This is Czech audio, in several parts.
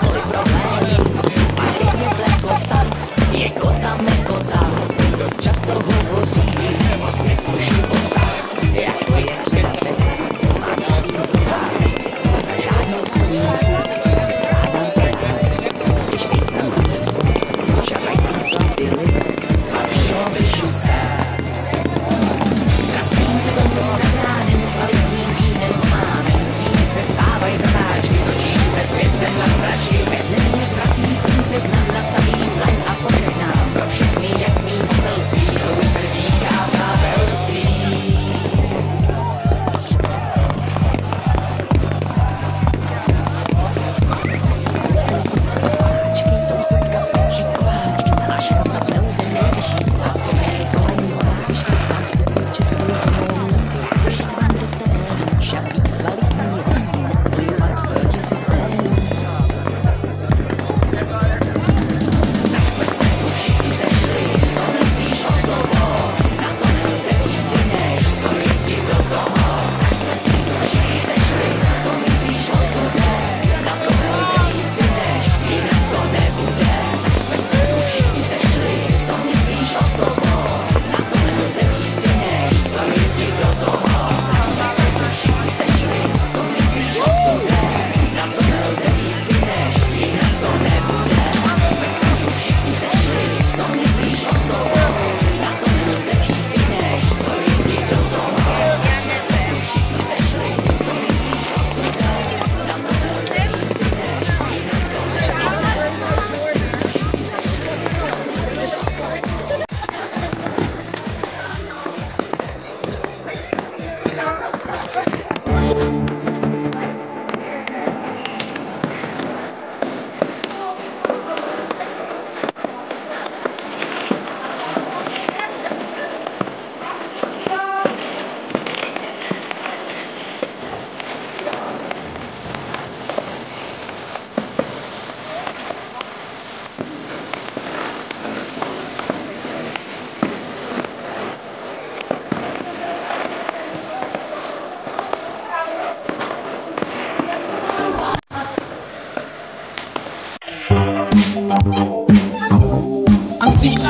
Hoy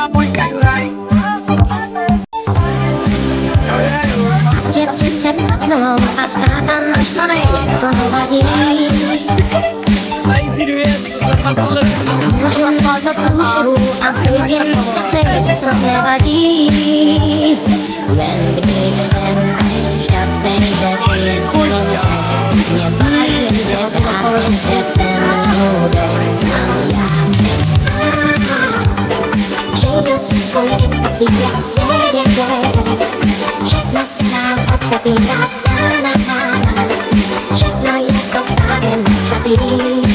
No a táta náš to nejde, to nevadí. Můžem ho do průšvihu a klidně to nevadí. Jen když jsem đi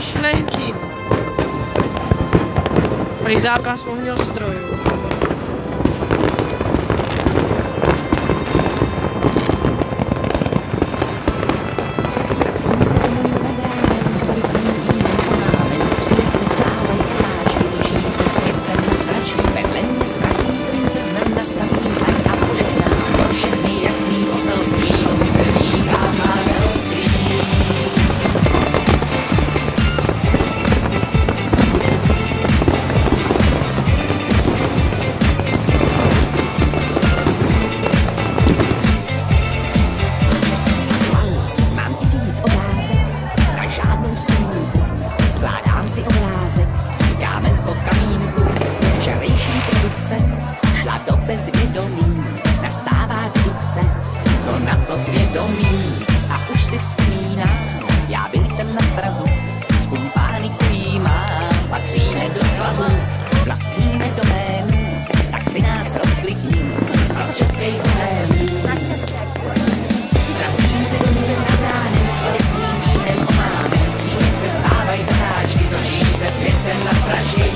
myšlenky. Prý zákaz. Vracím na srazu. S kumpány, který mám, patříme do svazu. Vlastníme doménu, tak si nás rozklikní. Svaz českých doménů. Vracím se domů nad ránem, kvalitním vínem omámem, z se stávají zatáčky, točí se svět sem na sračky,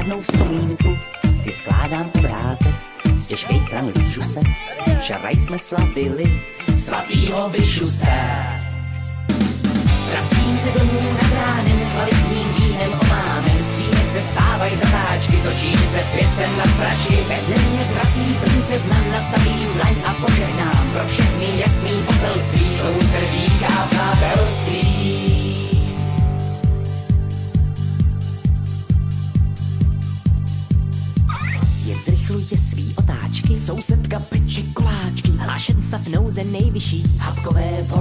žádnou vzpomínku si skládám obrázek. Z těžkých ran lížu se, včera jsme slavili svatýho Vyšuse. Vracím se domů nad ránem, kvalitním vínem omámem, z přímek se stávají zatáčky, točí se svět sem na sračky, vedle mě zvrací princezna, nastavím dlaň a požehnám pro všechny jasný poselství, tomu se říká přátelství. Zrychluje svý otáčky, sousedka peče koláčky, hlášen stav nouze nejvyšší, hapkové volají